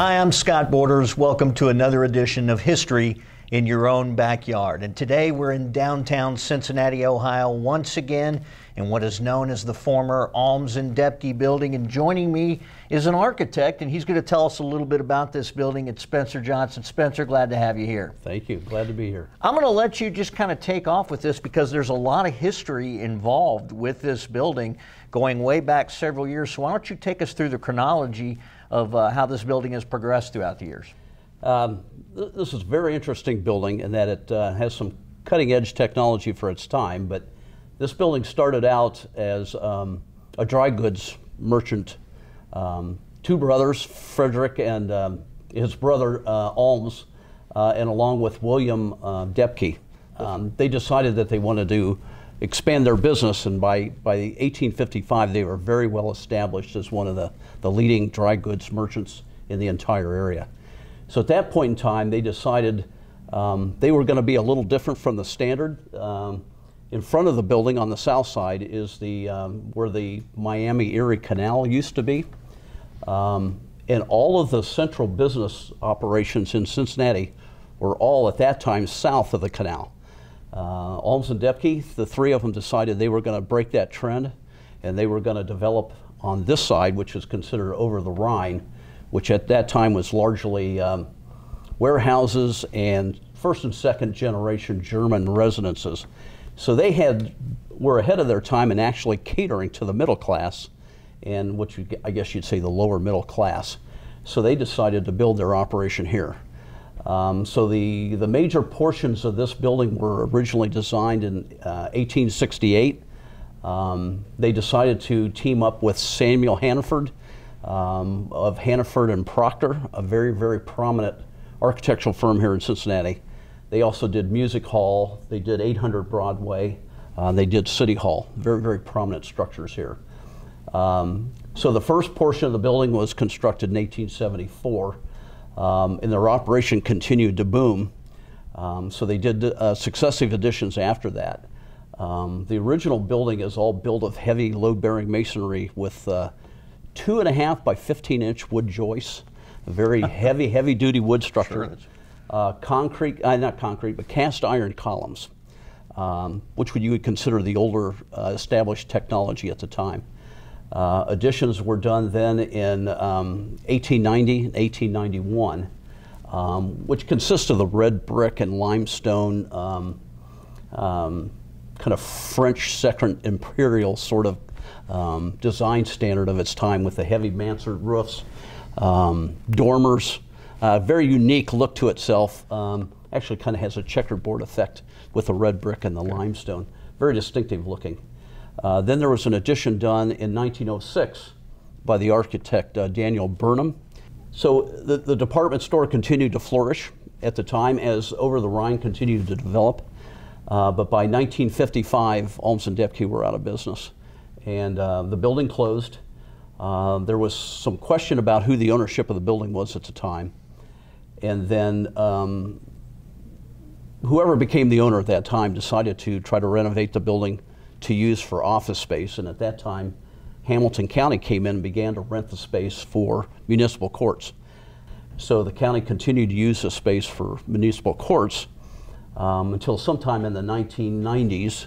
Hi, I'm Scott Borders. Welcome to another edition of History in Your Own Backyard. And today we're in downtown Cincinnati, Ohio, once again in what is known as the former Alms and Doepke building. And joining me is an architect, and he's going to tell us a little bit about this building. It's Spencer Johnson. Spencer, glad to have you here. Thank you. Glad to be here. I'm going to let you just kind of take off with this because there's a lot of history involved with this building going way back several years. So why don't you take us through the chronology of uh, how this building has progressed throughout the years? Um, th- this is a very interesting building in that it uh, has some cutting edge technology for its time, but this building started out as um, a dry goods merchant. Um, two brothers, Frederick and um, his brother uh, Alms, uh, and along with William uh, Doepke, um, they decided that they wanted to expand their business, and by, by 1855 they were very well established as one of the, the leading dry goods merchants in the entire area. So at that point in time, they decided um, they were going to be a little different from the standard. Um, in front of the building on the south side is the um, where the Miami Erie Canal used to be, um, and all of the central business operations in Cincinnati were all at that time south of the canal. Uh, and Doepke, the three of them decided they were going to break that trend, and they were going to develop on this side, which is considered over the Rhine, which at that time was largely um, warehouses and first and second generation German residences. So they had were ahead of their time in actually catering to the middle class, and which I guess you'd say the lower middle class. So they decided to build their operation here. Um, so the, the major portions of this building were originally designed in uh, 1868. Um, they decided to team up with Samuel Hannaford um, of Hannaford and Proctor, a very, very prominent architectural firm here in Cincinnati. They also did Music Hall, they did 800 Broadway, uh, they did City Hall, very, very prominent structures here. Um, so the first portion of the building was constructed in 1874, um, and their operation continued to boom. Um, so they did uh, successive additions after that. Um, the original building is all built of heavy load-bearing masonry with uh, two and a half by 15 inch wood joists, a very heavy, heavy-duty wood structure. Sure Uh, concrete, uh, not concrete, but cast iron columns, um, which would, you would consider the older uh, established technology at the time. Uh, additions were done then in um, 1890 and 1891, um, which consists of the red brick and limestone um, um, kind of French second imperial sort of um, design standard of its time with the heavy mansard roofs, um, dormers, uh, very unique look to itself. Um, actually, kind of has a checkerboard effect with the red brick and the limestone. Very distinctive looking. Uh, then there was an addition done in 1906 by the architect uh, Daniel Burnham. So the, the department store continued to flourish at the time as Over the Rhine continued to develop. Uh, but by 1955, Alms and Doepke were out of business, and uh, the building closed. Uh, there was some question about who the ownership of the building was at the time, and then um, whoever became the owner at that time decided to try to renovate the building to use for office space. And at that time, Hamilton County came in and began to rent the space for municipal courts. So the county continued to use the space for municipal courts um, until sometime in the 1990s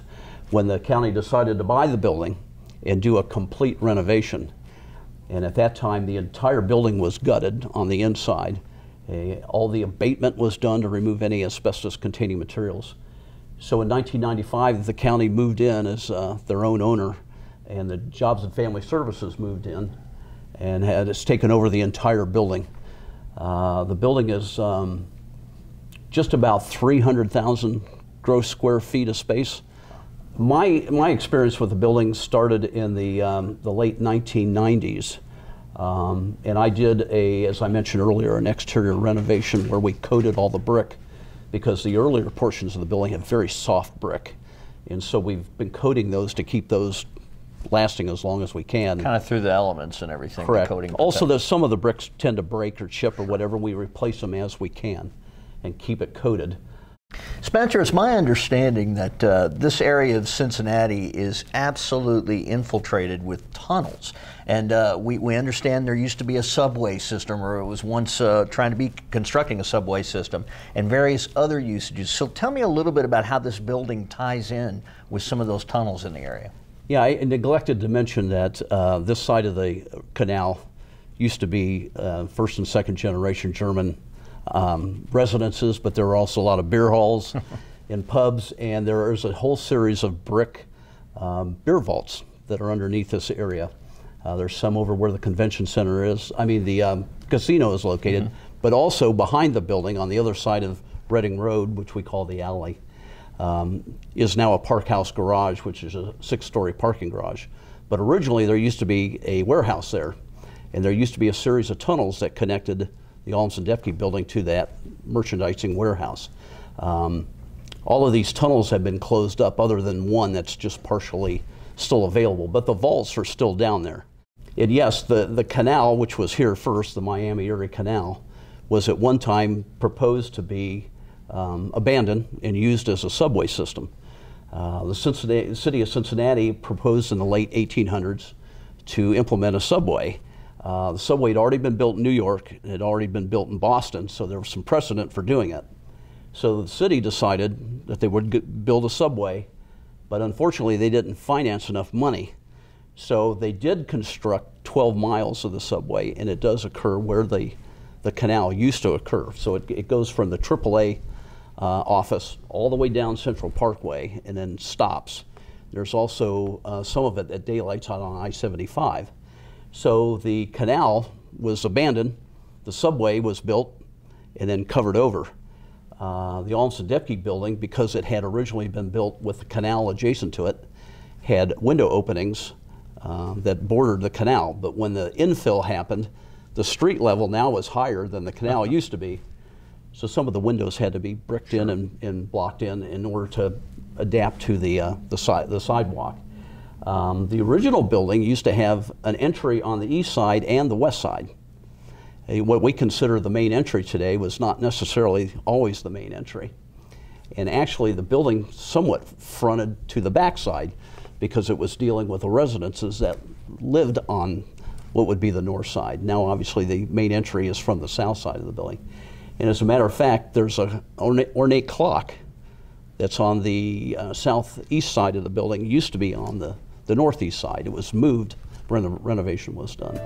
when the county decided to buy the building and do a complete renovation. And at that time, the entire building was gutted on the inside. Uh, all the abatement was done to remove any asbestos containing materials. So in 1995, the county moved in as uh, their own owner, and the Jobs and Family Services moved in and had it's taken over the entire building. Uh, the building is um, just about 300,000 gross square feet of space. My, my experience with the building started in the, um, the late 1990s. Um, and I did a, as I mentioned earlier, an exterior renovation where we coated all the brick because the earlier portions of the building have very soft brick. And so we've been coating those to keep those lasting as long as we can. Kind of through the elements and everything. Correct. Also, there's some of the bricks tend to break or chip or whatever. We replace them as we can and keep it coated. Spencer, it's my understanding that uh, this area of Cincinnati is absolutely infiltrated with tunnels. And uh, we, we understand there used to be a subway system, or it was once uh, trying to be constructing a subway system, and various other usages. So tell me a little bit about how this building ties in with some of those tunnels in the area. Yeah, I neglected to mention that uh, this side of the canal used to be uh, first and second generation German um, residences, but there are also a lot of beer halls and pubs, and there is a whole series of brick um, beer vaults that are underneath this area. Uh, there's some over where the convention center is. I mean, the um, casino is located, mm-hmm. but also behind the building on the other side of Reading Road, which we call the alley, um, is now a park house garage, which is a six story parking garage. But originally, there used to be a warehouse there, and there used to be a series of tunnels that connected the Alms and Doepke building to that merchandising warehouse. Um, all of these tunnels have been closed up, other than one that's just partially still available, but the vaults are still down there. And yes, the, the canal, which was here first, the Miami Erie Canal, was at one time proposed to be um, abandoned and used as a subway system. Uh, the Cincinnati, city of Cincinnati proposed in the late 1800s to implement a subway. Uh, the subway had already been built in New York, it had already been built in Boston, so there was some precedent for doing it. So the city decided that they would build a subway, but unfortunately they didn't finance enough money. So they did construct 12 miles of the subway, and it does occur where the, the canal used to occur. So it, it goes from the AAA uh, office all the way down Central Parkway and then stops. There's also uh, some of it that daylights out on I 75. So the canal was abandoned, the subway was built, and then covered over. Uh, the Alms and Doepke building, because it had originally been built with the canal adjacent to it, had window openings uh, that bordered the canal. But when the infill happened, the street level now was higher than the canal used to be. So some of the windows had to be bricked sure. in and, and, blocked in in order to adapt to the, uh, the, si the sidewalk. Um, the original building used to have an entry on the east side and the west side. what we consider the main entry today was not necessarily always the main entry. And actually, the building somewhat fronted to the back side because it was dealing with the residences that lived on what would be the north side. Now, obviously, the main entry is from the south side of the building. And as a matter of fact, there's an ornate, ornate clock that's on the uh, southeast side of the building. Used to be on the, the northeast side. It was moved when the renovation was done.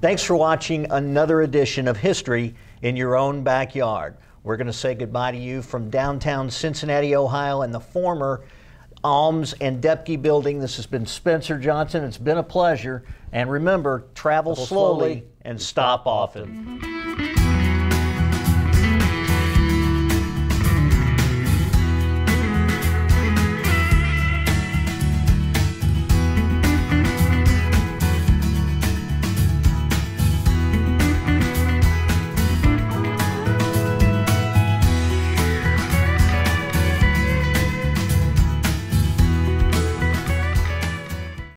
Thanks for watching another edition of History in Your Own Backyard. We're going to say goodbye to you from downtown Cincinnati, Ohio, and the former Alms and Doepke building. This has been Spencer Johnson. It's been a pleasure. And remember, travel, slowly, slowly and stop often.